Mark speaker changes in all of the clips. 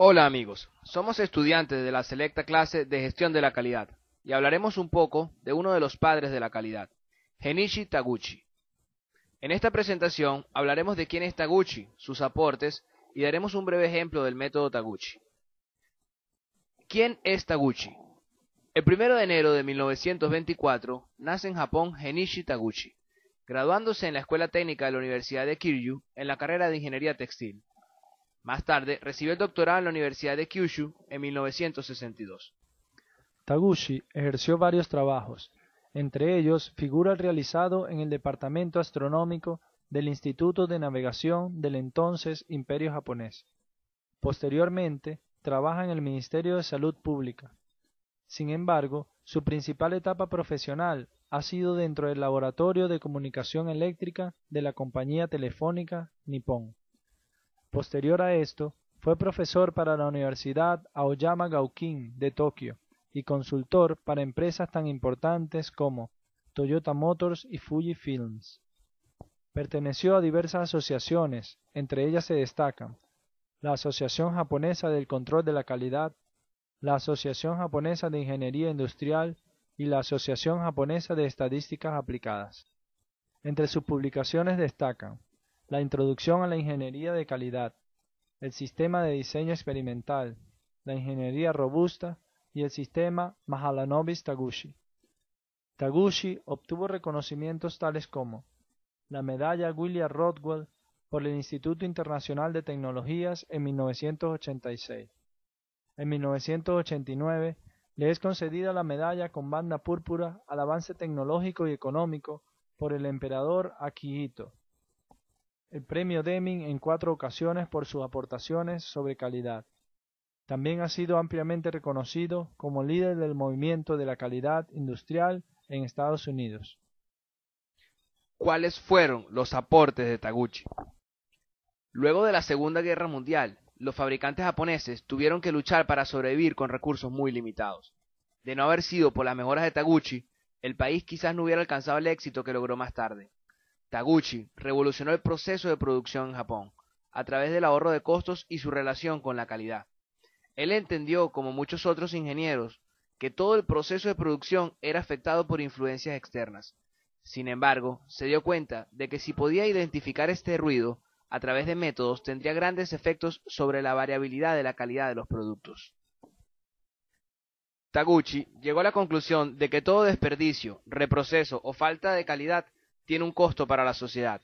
Speaker 1: Hola amigos, somos estudiantes de la selecta clase de gestión de la calidad y hablaremos un poco de uno de los padres de la calidad, Genichi Taguchi. En esta presentación hablaremos de quién es Taguchi, sus aportes y daremos un breve ejemplo del método Taguchi. ¿Quién es Taguchi? El 1 de enero de 1924 nace en Japón Genichi Taguchi, graduándose en la Escuela Técnica de la Universidad de Kiryu en la carrera de Ingeniería Textil. Más tarde recibió el doctorado en la Universidad de Kyushu en 1962.
Speaker 2: Taguchi ejerció varios trabajos, entre ellos figura el realizado en el Departamento Astronómico del Instituto de Navegación del entonces Imperio Japonés. Posteriormente, trabaja en el Ministerio de Salud Pública. Sin embargo, su principal etapa profesional ha sido dentro del Laboratorio de Comunicación Eléctrica de la compañía telefónica Nippon. Posterior a esto, fue profesor para la Universidad Aoyama Gaokin de Tokio y consultor para empresas tan importantes como Toyota Motors y Fuji Films. Perteneció a diversas asociaciones, entre ellas se destacan la Asociación Japonesa del Control de la Calidad, la Asociación Japonesa de Ingeniería Industrial y la Asociación Japonesa de Estadísticas Aplicadas. Entre sus publicaciones destacan la introducción a la ingeniería de calidad, el sistema de diseño experimental, la ingeniería robusta y el sistema Mahalanobis-Taguchi. Taguchi obtuvo reconocimientos tales como la medalla William Rodwell por el Instituto Internacional de Tecnologías en 1986. En 1989 le es concedida la medalla con banda púrpura al avance tecnológico y económico por el emperador Akihito el premio Deming en cuatro ocasiones por sus aportaciones sobre calidad. También ha sido ampliamente reconocido como líder del movimiento de la calidad industrial en Estados Unidos.
Speaker 1: ¿Cuáles fueron los aportes de Taguchi? Luego de la Segunda Guerra Mundial, los fabricantes japoneses tuvieron que luchar para sobrevivir con recursos muy limitados. De no haber sido por las mejoras de Taguchi, el país quizás no hubiera alcanzado el éxito que logró más tarde. Taguchi revolucionó el proceso de producción en Japón, a través del ahorro de costos y su relación con la calidad. Él entendió, como muchos otros ingenieros, que todo el proceso de producción era afectado por influencias externas. Sin embargo, se dio cuenta de que si podía identificar este ruido a través de métodos tendría grandes efectos sobre la variabilidad de la calidad de los productos. Taguchi llegó a la conclusión de que todo desperdicio, reproceso o falta de calidad tiene un costo para la sociedad.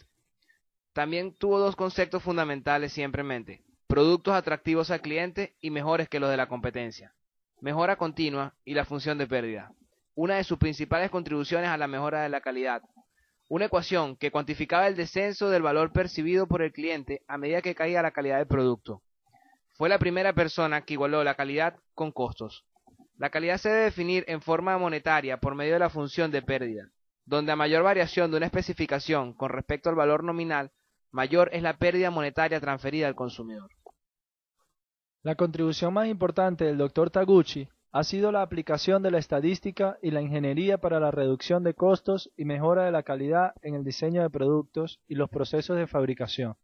Speaker 1: También tuvo dos conceptos fundamentales siempre en mente, productos atractivos al cliente y mejores que los de la competencia, mejora continua y la función de pérdida, una de sus principales contribuciones a la mejora de la calidad, una ecuación que cuantificaba el descenso del valor percibido por el cliente a medida que caía la calidad del producto. Fue la primera persona que igualó la calidad con costos. La calidad se debe definir en forma monetaria por medio de la función de pérdida donde a mayor variación de una especificación con respecto al valor nominal, mayor es la pérdida monetaria transferida al consumidor.
Speaker 2: La contribución más importante del Dr. Taguchi ha sido la aplicación de la estadística y la ingeniería para la reducción de costos y mejora de la calidad en el diseño de productos y los procesos de fabricación.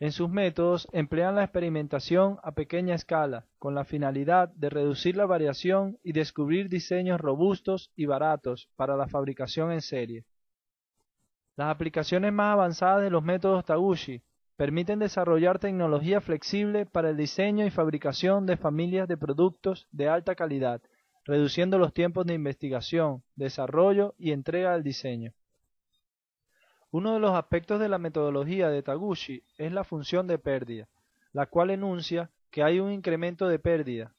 Speaker 2: En sus métodos emplean la experimentación a pequeña escala, con la finalidad de reducir la variación y descubrir diseños robustos y baratos para la fabricación en serie. Las aplicaciones más avanzadas de los métodos Taguchi permiten desarrollar tecnología flexible para el diseño y fabricación de familias de productos de alta calidad, reduciendo los tiempos de investigación, desarrollo y entrega del diseño. Uno de los aspectos de la metodología de Taguchi es la función de pérdida, la cual enuncia que hay un incremento de pérdida,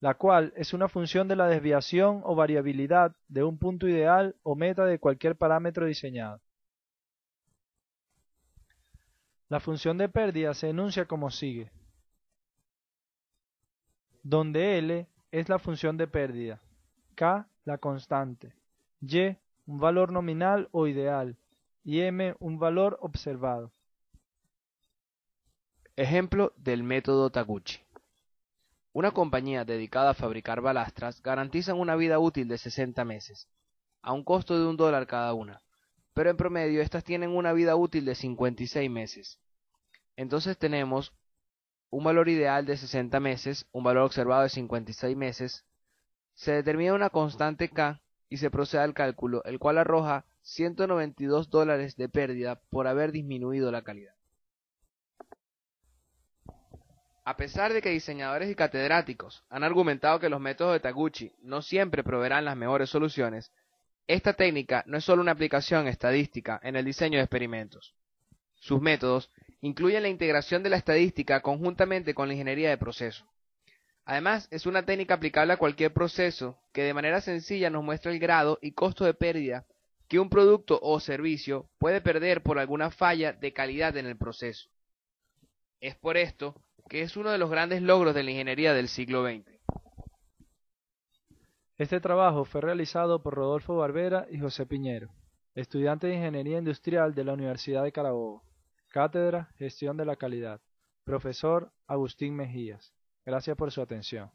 Speaker 2: la cual es una función de la desviación o variabilidad de un punto ideal o meta de cualquier parámetro diseñado. La función de pérdida se enuncia como sigue, donde L es la función de pérdida, K la constante, Y un valor nominal o ideal, y m un valor observado.
Speaker 1: Ejemplo del método Taguchi. Una compañía dedicada a fabricar balastras garantiza una vida útil de 60 meses, a un costo de un dólar cada una, pero en promedio estas tienen una vida útil de 56 meses. Entonces tenemos un valor ideal de 60 meses, un valor observado de 56 meses, se determina una constante K y se procede al cálculo, el cual arroja 192 dólares de pérdida por haber disminuido la calidad. A pesar de que diseñadores y catedráticos han argumentado que los métodos de Taguchi no siempre proveerán las mejores soluciones, esta técnica no es solo una aplicación estadística en el diseño de experimentos. Sus métodos incluyen la integración de la estadística conjuntamente con la ingeniería de proceso. Además, es una técnica aplicable a cualquier proceso que de manera sencilla nos muestra el grado y costo de pérdida que un producto o servicio puede perder por alguna falla de calidad en el proceso. Es por esto que es uno de los grandes logros de la ingeniería del siglo XX.
Speaker 2: Este trabajo fue realizado por Rodolfo Barbera y José Piñero, estudiantes de Ingeniería Industrial de la Universidad de Carabobo, Cátedra Gestión de la Calidad, profesor Agustín Mejías. Gracias por su atención.